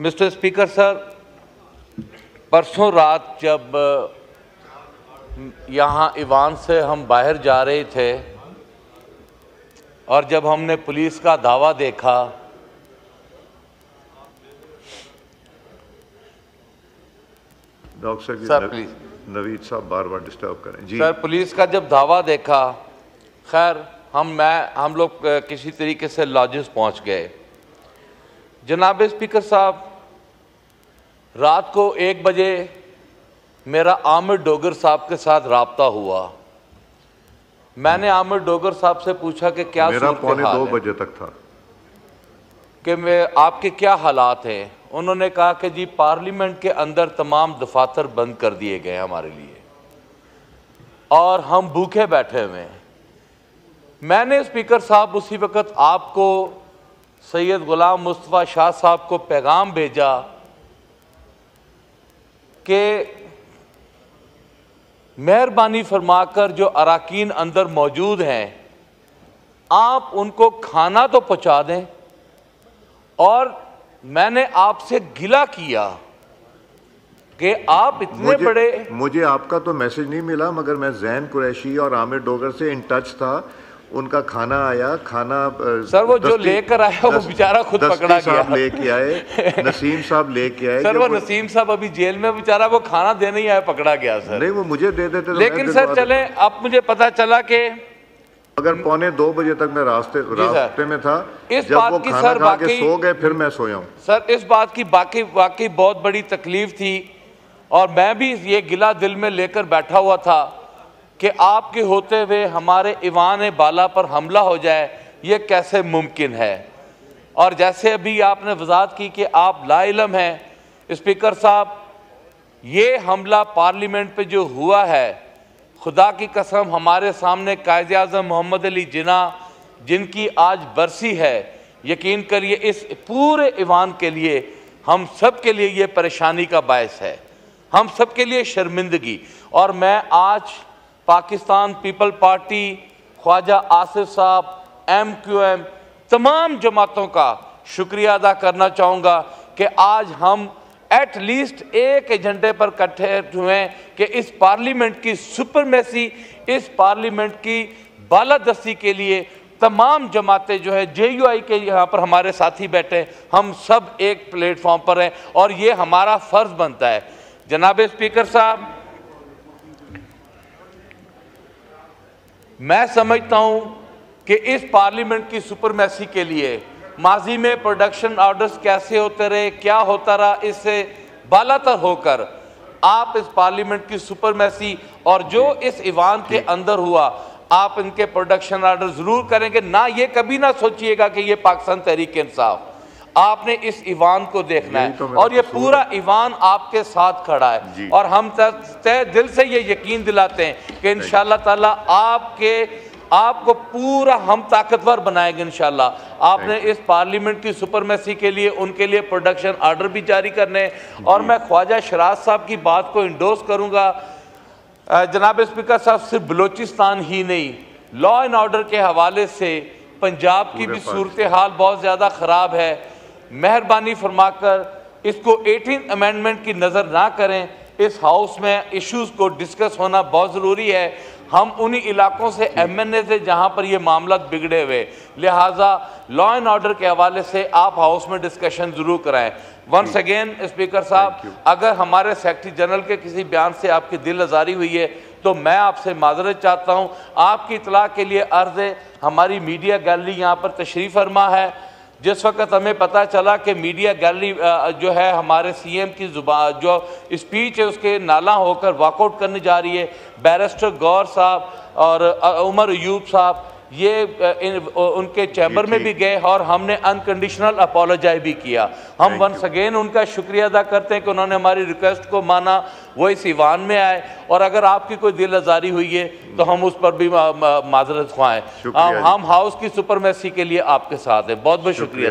Mister speaker sir परसों रात जब यहाँ ईवान से हम बाहर जा रहे थे और जब हमने पुलिस का दावा देखा डॉक्टर साहब सर, प्लीज़। नवीद साहब बार बार डिस्टर्ब करें। जी। सर पुलिस का जब दावा देखा खैर हम मैं हम लोग किसी तरीके से लॉजिस पहुँच गए। जनाब स्पीकर साहब रात को एक बजे मेरा आमिर डोगर साहब के साथ रबता हुआ। मैंने आमिर डोगर साहब से पूछा कि क्या मेरा पौने दो बजे तक था। कि मैं आपके क्या हालात हैं? उन्होंने कहा कि जी पार्लियामेंट के अंदर तमाम दफातर बंद कर दिए गए हमारे लिए। और हम भूखे बैठे हुए हैं। मैंने स्पीकर साहब उसी वक्त आपको सैयद गुलाम मुस्तफ़ा शाह साहब को पैगाम भेजा कि मेहरबानी फरमाकर जो अरकान अंदर मौजूद हैं आप उनको खाना तो पहुँचा दें और मैंने आपसे गिला किया कि आप इतने मुझे बड़े मुझे आपका तो मैसेज नहीं मिला मगर मैं जैन कुरैशी और आमिर डोगर से इन टच था। उनका खाना आया खाना सर, वो जो लेकर आया, वो बेचारा खुद पकड़ा गया। लेके आए नसीम साहब लेके आए सर वो नसीम साहब अभी जेल में बेचारा वो खाना देने ही आया पकड़ा गया सर। नहीं वो मुझे दे देते तो लेकिन सर चले अब मुझे पता चला कि अगर पौने दो बजे तक मैं रास्ते रास्ते में था इस जब बात वो की खाना सर खा के सो गए फिर मैं सोया हूँ। सर इस बात की बाकी वाकई बहुत बड़ी तकलीफ़ थी और मैं भी ये गिला दिल में लेकर बैठा हुआ था। कि आपके होते हुए हमारे ईवान बाला पर हमला हो जाए, ये कैसे मुमकिन है? और जैसे अभी आपने वजात की कि आप लाइलम हैं, स्पीकर साहब, ये हमला पार्लियामेंट पे जो हुआ है, खुदा की कसम हमारे सामने कायद अजम मोहम्मद अली जिना, जिनकी आज बरसी है, यकीन करिए इस पूरे ईवान के लिए हम सब के लिए ये परेशानी का बायस है। हम सब के लिए शर्मिंदगी। और मैं आज पाकिस्तान पीपल पार्टी, ख्वाजा आसिफ साहब एम क्यू एम तमाम जमातों का शुक्रिया अदा करना चाहूँगा कि आज हम एट लीस्ट एक एजेंडे पर इकट्ठे हुए हैं कि इस पार्लियामेंट की सुपरमेसी, इस पार्लियामेंट की बालादस्ती के लिए तमाम जमातें जो है जे यू आई के यहाँ पर हमारे साथी बैठे हैं। हम सब एक प्लेटफॉर्म पर हैं और ये हमारा फ़र्ज़ बनता है। जनाब स्पीकर साहब मैं समझता हूँ कि इस पार्लियामेंट की सुपरमेसी के लिए माजी में प्रोडक्शन ऑर्डर्स कैसे होते रहे क्या होता रहा इससे बालातर होकर आप इस पार्लियामेंट की सुपरमेसी और जो इस ईवान के अंदर हुआ आप इनके प्रोडक्शन ऑर्डर ज़रूर करेंगे। ना ये कभी ना सोचिएगा कि ये पाकिस्तान तहरीक इंसाफ आपने इस ईवान को देखना यही तो है और ये पूरा ईवान आपके साथ खड़ा है। और हम तय दिल से ये यकीन दिलाते हैं कि इन ताला आपके आपको पूरा हम ताकतवर बनाएँगे इंशाल्लाह। आपने इस पार्लियामेंट की सुपरमेसी के लिए उनके लिए प्रोडक्शन ऑर्डर भी जारी करने और मैं ख्वाजा शराज साहब की बात को इंडोर्स करूँगा। जनाब स्पीकर साहब सिर्फ़ बलूचिस्तान ही नहीं लॉ एंड ऑर्डर के हवाले से पंजाब की भी सूरत हाल बहुत ज़्यादा ख़राब है। मेहरबानी फरमाकर इसको 18 अमेंडमेंट की नज़र ना करें। इस हाउस में इश्यूज़ को डिस्कस होना बहुत ज़रूरी है। हम उन्हीं इलाकों से एम एन ए से जहाँ पर ये मामला बिगड़े हुए। लिहाजा लॉ एंड ऑर्डर के हवाले से आप हाउस में डिस्कशन ज़रूर कराएँ। वंस अगेन स्पीकर साहब अगर हमारे सेक्रेटरी जनरल के किसी बयान से आपकी दिल आज़ारी हुई है तो मैं आपसे माजरत चाहता हूँ। आपकी इतला के लिए अर्ज़ है। हमारी मीडिया गैलरी यहाँ पर तशरीफ़ फरमा है। जिस वक्त हमें पता चला कि मीडिया गैलरी जो है हमारे सीएम की जुबा, जो स्पीच है उसके नाला होकर वॉकआउट करने जा रही है। बैरिस्टर गौर साहब और उमर यूब साहब ये इन, उनके चैम्बर में भी गए और हमने अनकंडीशनल अपोलोजाई भी किया। हम वंस अगेन उनका शुक्रिया अदा करते हैं कि उन्होंने हमारी रिक्वेस्ट को माना। वो इस ईवान में आए और अगर आपकी कोई दिल आज़ारी हुई है तो हम उस पर भी माजरत खुआएँ हम हम हाउस की सुपरमेसी के लिए आपके साथ हैं। बहुत बहुत शुक्रिया।